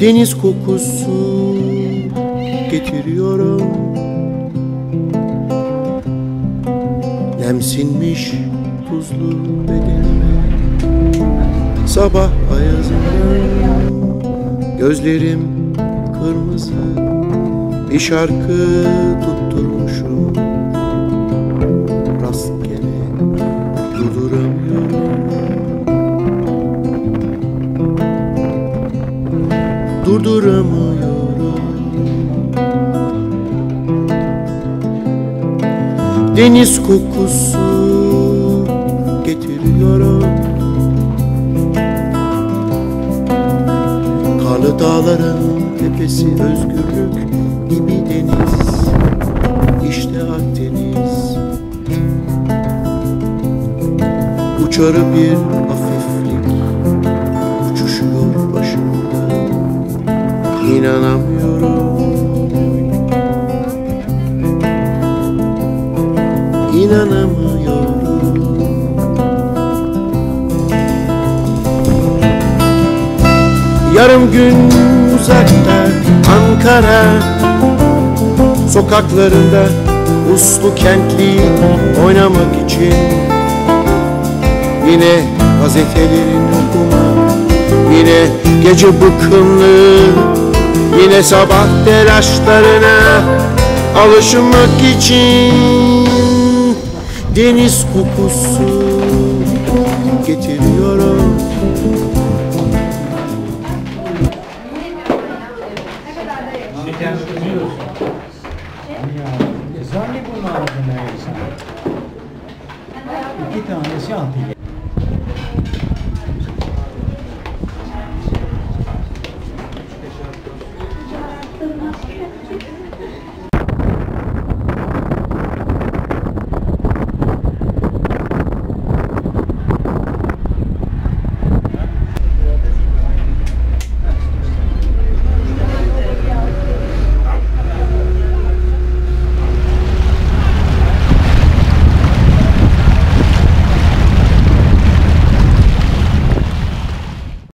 Deniz kokusu getiriyorum. Nemsinmiş tuzlu bedenime. Sabah ayazında Gözlerim kırmızı. Bir şarkı tutturmuşum Durduramıyorum. Deniz kokusu getiriyorum Karlı dağların tepesi özgürlük gibi deniz. İşte Akdeniz. Uçarı bir hafiflik İnanamıyorum. İnanamıyorum Yarım gün uzakta Ankara Sokaklarında uslu kentli oynamak için Yine gazetelerin okumak Yine gece bıkkınlığı Yine sabah telaşlarına Alışmak için Deniz kokusu getiriyorum Zanni bunu aldın neyse. İki tanesi altı.